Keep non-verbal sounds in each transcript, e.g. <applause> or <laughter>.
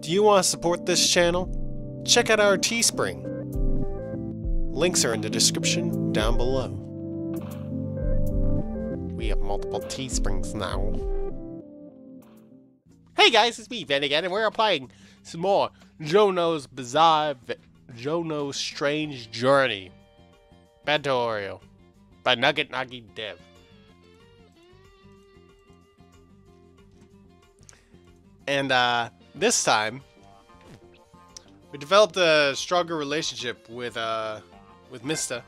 Do you want to support this channel? Check out our Teespring. Links are in the description down below. We have multiple Teesprings now. Hey guys, it's me, Van again, and we're playing some more Jono's Bizarre, Jono's Strange Journey. Bad Oreo by Nugget Navi Dev. And uh, this time, we developed a stronger relationship with uh, with Mista.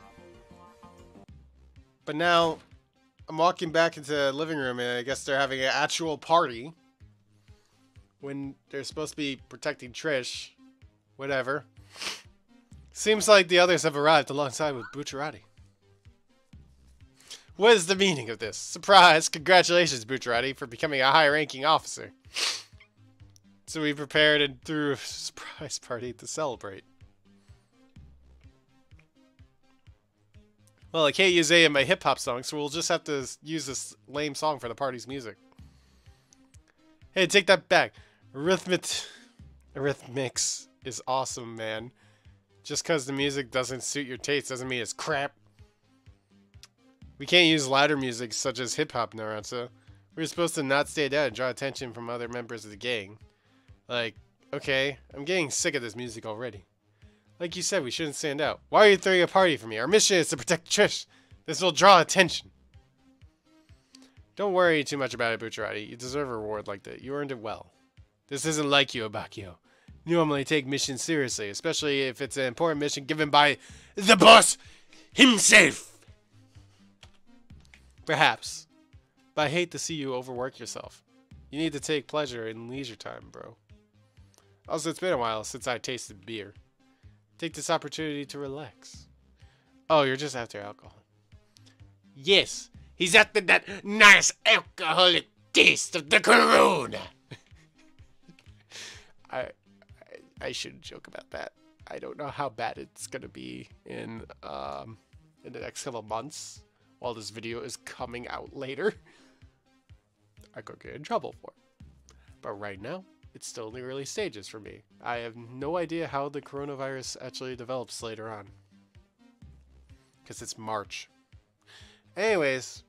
But now, I'm walking back into the living room, and I guess they're having an actual party. When they're supposed to be protecting Trish. Whatever. Seems like the others have arrived alongside with Bucciarati. What is the meaning of this? Surprise! Congratulations, Bucciarati, for becoming a high-ranking officer. So we prepared and threw a <laughs> surprise party to celebrate. Well, I can't use any of my hip-hop songs, so we'll just have to use this lame song for the party's music. Hey, take that back. Rhythmics is awesome, man. Just because the music doesn't suit your taste doesn't mean it's crap. We can't use louder music such as hip-hop, Narancia. We're supposed to not stay down and draw attention from other members of the gang. Like, okay, I'm getting sick of this music already. Like you said, we shouldn't stand out. Why are you throwing a party for me? Our mission is to protect Trish. This will draw attention. Don't worry too much about it, Bucciarati. You deserve a reward like that. You earned it well. This isn't like you. You normally take missions seriously, especially if it's an important mission given by the boss himself. Perhaps. But I hate to see you overwork yourself. You need to take pleasure in leisure time, bro. Also, it's been a while since I tasted beer. Take this opportunity to relax. Oh, you're just after alcohol. Yes, he's after that nice alcoholic taste of the Corona. <laughs> I, I, I shouldn't joke about that. I don't know how bad it's gonna be in um in the next couple months while this video is coming out later. <laughs> I could get in trouble for it. But right now, it's still in the early stages for me. I have no idea how the coronavirus actually develops later on. Because it's March. Anyways,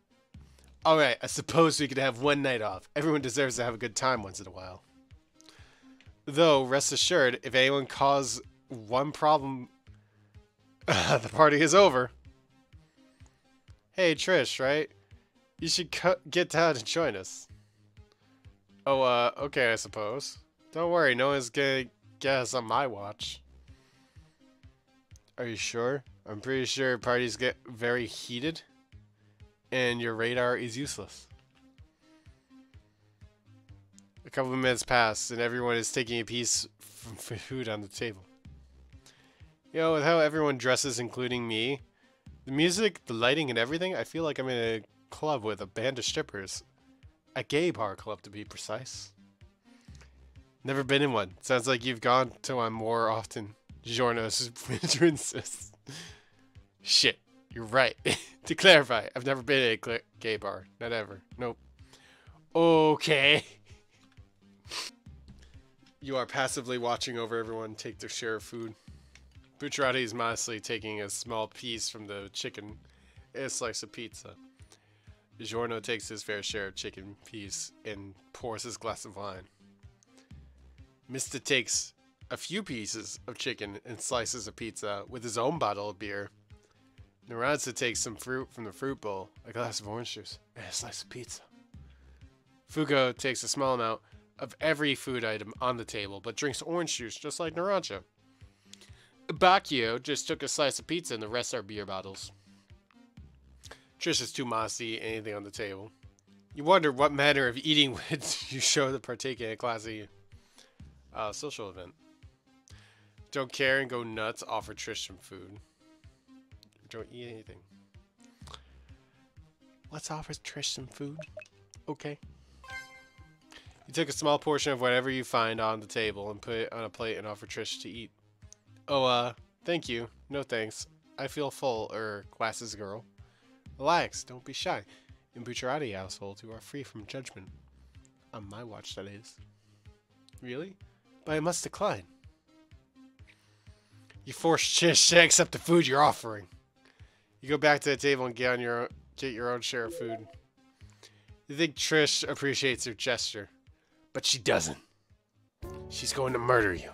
alright, I suppose we could have one night off. Everyone deserves to have a good time once in a while. Though, rest assured, if anyone cause one problem, <laughs> the party is over. Hey, Trish, right? You should get down and join us. Oh, uh, okay, I suppose. Don't worry, no one's gonna us on my watch. Are you sure? I'm pretty sure parties get very heated, and your radar is useless. A couple of minutes pass, and everyone is taking a piece of <laughs> food on the table. You know, with how everyone dresses, including me, the music, the lighting, and everything, I feel like I'm in a club with a band of strippers. A gay bar club, to be precise. Never been in one. Sounds like you've gone to one more often. Giorno's <laughs> insists. Shit, you're right. <laughs> to clarify, I've never been in a gay bar. Not ever. Nope. Okay. you are passively watching over everyone take their share of food. Bucciarati is modestly taking a small piece from the chicken and a slice of pizza. Giorno takes his fair share of chicken piece and pours his glass of wine. Mista takes a few pieces of chicken and slices of pizza with his own bottle of beer. Narancia takes some fruit from the fruit bowl, a glass of orange juice, and a slice of pizza. Fugo takes a small amount of every food item on the table, but drinks orange juice just like Narancia. Bacchio just took a slice of pizza and the rest are beer bottles. Trish is too mossy, anything on the table. You wonder what manner of eating <laughs> would you show to partake in a classy uh, social event. Don't care and go nuts, offer Trish some food. Don't eat anything. Let's offer Trish some food. Okay. You took a small portion of whatever you find on the table and put it on a plate and offer Trish to eat. Oh, uh, thank you. No thanks. I feel full, er, glasses girl. Relax, don't be shy. In Bucciarati households, you are free from judgment. On my watch, that is. Really? but I must decline. You force Trish <laughs> to accept the food you're offering. You go back to the table and get on your own, get your own share of food. You think Trish appreciates your gesture, but she doesn't. She's going to murder you.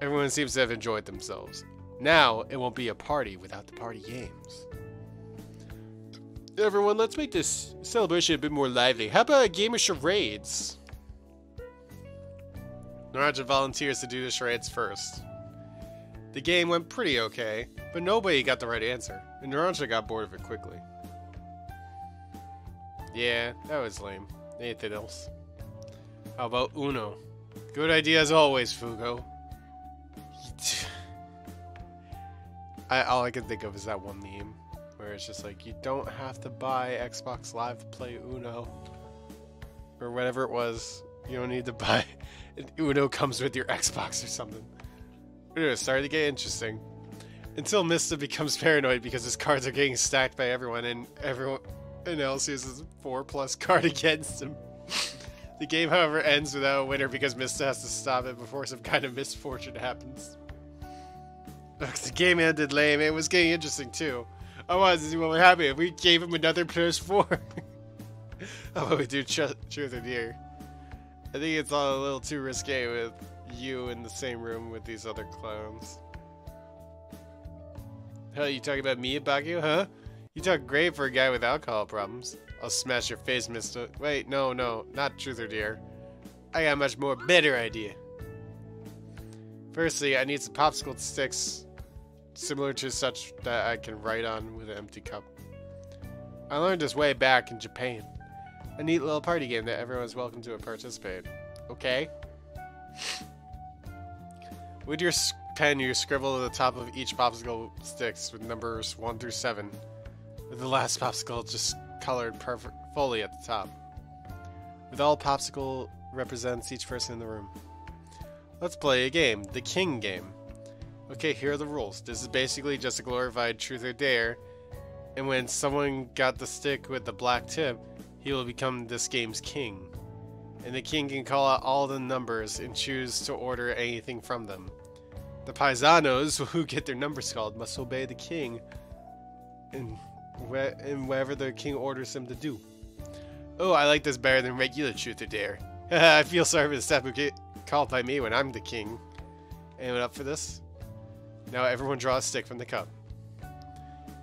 Everyone seems to have enjoyed themselves. Now it won't be a party without the party games. Everyone, let's make this celebration a bit more lively. How about a game of charades? Narancia volunteers to do the charades first. The game went pretty okay, but nobody got the right answer, and Narancia got bored of it quickly. Yeah, that was lame. Anything else? How about Uno? Good idea as always, Fugo. <laughs> I, all I can think of is that one meme where it's just like you don't have to buy Xbox Live to play Uno or whatever it was. You don't need to <laughs> buy Uno comes with your Xbox or something. It's starting to get interesting. Until Mista becomes <laughs> paranoid because his cards are getting stacked by everyone and everyone and else uses four plus <laughs> card against him. the game, however, ends without a winner because Mista has to stop it before some kind of misfortune happens. the game ended lame. It was getting interesting too. I wanted to see what would happen if we gave him another plus four. <laughs> How about we do tr truth or dare? I think it's all a little too risque with you in the same room with these other clowns. Hell, you talking about me, Abbacchio, huh? You talk great for a guy with alcohol problems. I'll smash your face, Mista. Wait, no, no, not truth or dare. I got a much more better idea. Firstly, I need some popsicle sticks similar to such that I can write on with an empty cup. I learned this way back in Japan. A neat little party game that everyone's welcome to participate. Okay? With your pen, you scribble the top of each popsicle sticks with numbers 1 through 7, with the last popsicle just colored perfect fully at the top. With all popsicle represents each person in the room. Let's play a game, the King game. Okay, here are the rules. This is basically just a glorified truth or dare, and when someone got the stick with the black tip, he will become this game's king. And the king can call out all the numbers and choose to order anything from them. The paisanos <laughs> who get their numbers called must obey the king and, wh in whatever the king orders them to do. Oh, I like this better than regular truth or dare. <laughs> I feel sorry for the staff who get called by me when I'm the king. Anyone up for this? Now everyone draw a stick from the cup.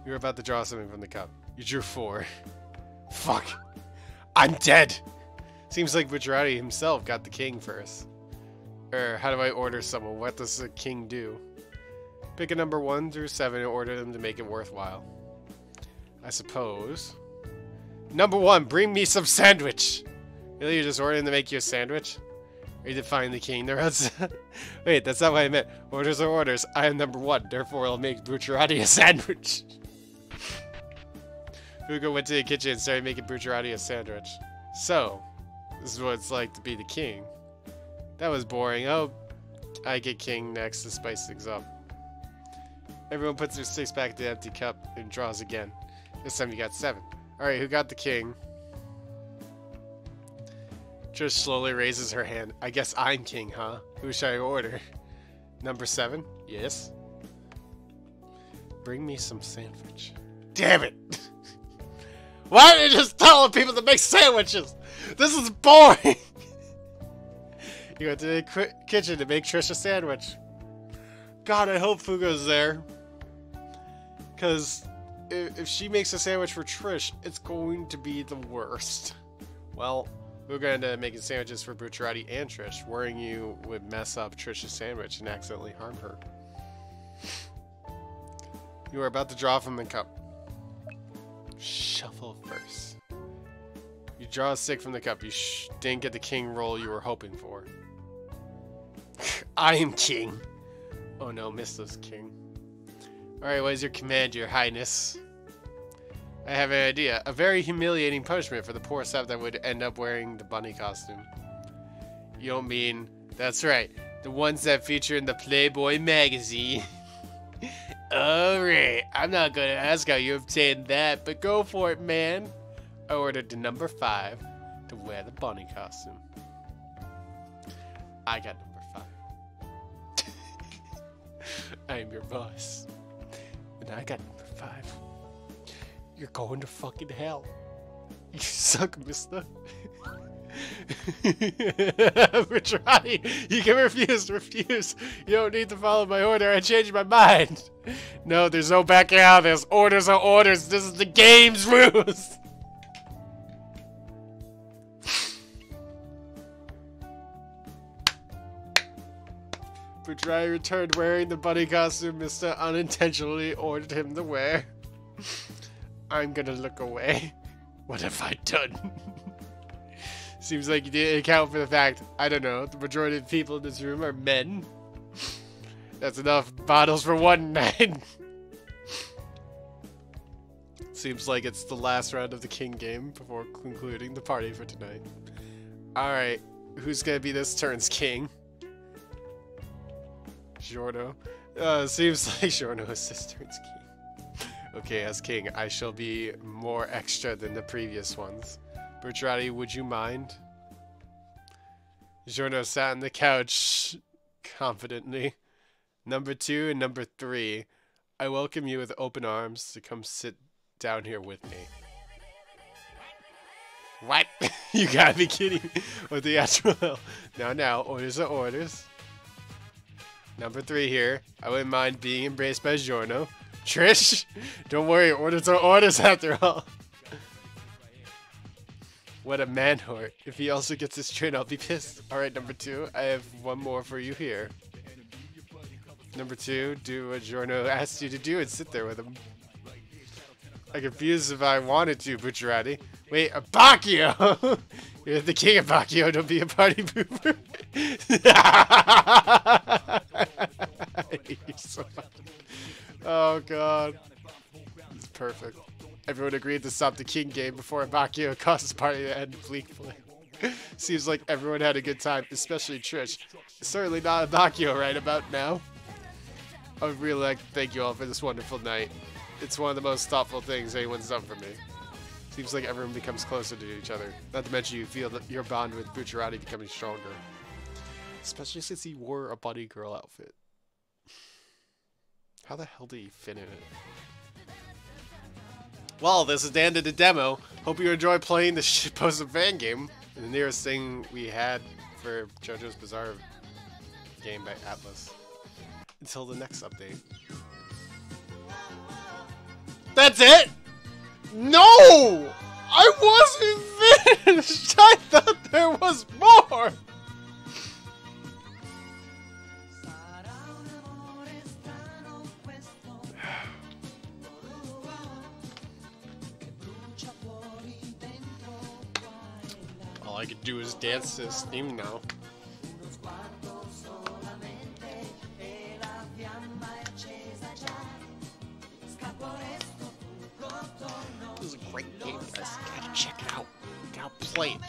You're about to draw something from the cup. You drew four. <laughs> Fuck. I'm dead! Seems like Bucciarati himself got the king first. Or how do I order someone? What does a king do? Pick a number 1 through 7 and order them to make it worthwhile. I suppose. Number 1, bring me some sandwich! Really, you're just ordering to make you a sandwich? You defying the king? <laughs> Wait, that's not what I meant. Orders are orders. I am number 1, therefore I'll make Bucciarati a sandwich. <laughs> Fugo went to the kitchen and started making Bucciarati a sandwich. So, this is what it's like to be the king. That was boring. Oh, I get king next to spice things up. Everyone puts their six back in the empty cup and draws again. This time you got seven. Alright, who got the king? Trish slowly raises her hand. I guess I'm king, huh? Who should I order? Number seven? Yes. Bring me some sandwich. Damn it! <laughs> Why are you just telling people to make sandwiches? This is boring! <laughs> you go to the kitchen to make Trish a sandwich. God, I hope Fugo's there. Because if she makes a sandwich for Trish, it's going to be the worst. Well, we're going to making sandwiches for Bucciarati and Trish, worrying you would mess up Trish's sandwich and accidentally harm her. You are about to draw from the cup. Shuffle first. You draw a stick from the cup. You didn't get the king roll you were hoping for. <laughs> I am king. Oh no, Mista's king. Alright, what is your command, your highness? I have an idea. A very humiliating punishment for the poor sap that would end up wearing the bunny costume. You don't mean... That's right. The ones that feature in the Playboy magazine. <laughs> Alright, I'm not gonna ask how you obtained that, but go for it, man. I ordered the number 5 to wear the bunny costume. I got number five. <laughs> I am your boss. And I got number five. You're going to fucking hell. <laughs> You suck, Mista. <laughs> Bucciarati, you can refuse, refuse. You don't need to follow my order. I changed my mind. No, there's no backing out There's. Orders are orders. This is the game's rules. <laughs> Bucciarati returned wearing the bunny costume Mista unintentionally ordered him to wear. I'm gonna look away. <laughs> What have I done? <laughs> Seems like you didn't account for the fact, I don't know, the majority of people in this room are men. <laughs> That's enough bottles for one night. Seems like it's the last round of the king game before concluding the party for tonight. Alright, who's gonna be this turn's king? Giorno. Uh, seems like Giorno is this turn's king. Okay, as king, I shall be more extra than the previous ones. Bucciarati, would you mind? Giorno sat on the couch confidently. Number two and number three, I welcome you with open arms to come sit down here with me. What? <laughs> you gotta be kidding me. with the actual. Now, now, orders are orders. Number three here. I wouldn't mind being embraced by Giorno. Trish, don't worry, orders are orders after all. What a man whore. If he also gets his train, I'll be pissed. Alright, number two, I have one more for you here. Number two, do what Giorno asked you to do and sit there with him. I confused if I wanted to, Bucciarati. Wait, Abbacchio! <laughs> You're the king of Bacchio, don't be a party pooper. <laughs> so oh god. Perfect. Everyone agreed to stop the king game before Bacchio <laughs> caused the party to end bleakly. <laughs> Seems like everyone had a good time, especially Trish. Certainly not Bacchio right about now. I would really like to thank you all for this wonderful night. It's one of the most thoughtful things anyone's done for me. Seems like everyone becomes closer to each other. Not to mention you feel that your bond with Bucciarati becoming stronger. Especially since he wore a bunny girl outfit. How the hell do you fit in it? Well, this is the end of the demo. Hope you enjoy playing the <laughs> shitpost fan game. The nearest thing we had for JoJo's Bizarre game by Atlas. Until the next update. That's it? No! I wasn't <laughs> finished! I thought there was more! I could do is dance this theme now. This is a great game, guys. Gotta check it out. Gotta play it.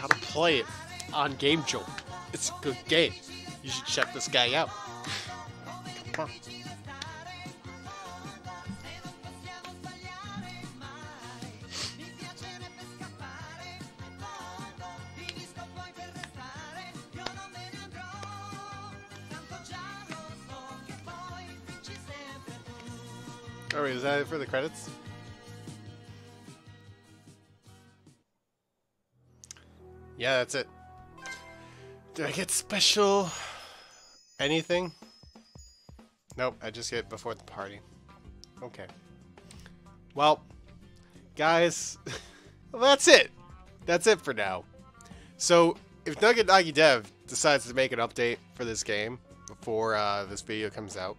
Gotta play it on Game Jolt. It's a good game. You should check this guy out. <laughs> Come on. Wait, is that it for the credits? Yeah, that's it. Did I get special anything? Nope, I just get before the party. Okay. Well, guys, <laughs> well, that's it. That's it for now. So, if Nugget Navi Dev decides to make an update for this game before uh, this video comes out,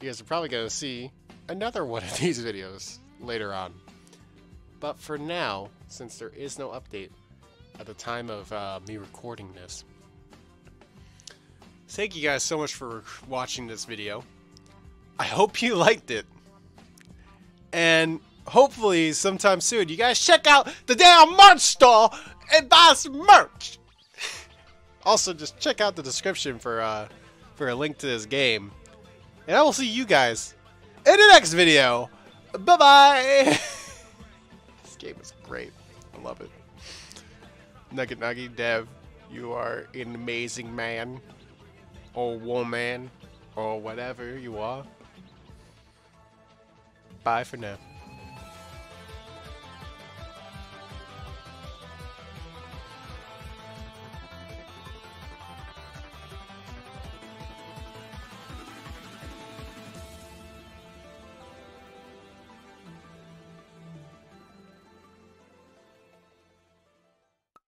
you guys are probably going to see another one of <laughs> these videos later on. But for now, since there is no update at the time of uh, me recording this, thank you guys so much for watching this video. I hope you <laughs> liked it. And hopefully sometime soon you guys check out the damn merch store and buy some merch. <laughs> also, just check out the description for uh, for a link to this game. And I will see you guys in the next video. Bye bye. <laughs> this game is great. I love it. Nugget Nuggy Dev, you are an amazing man or woman or whatever you are. Bye for now.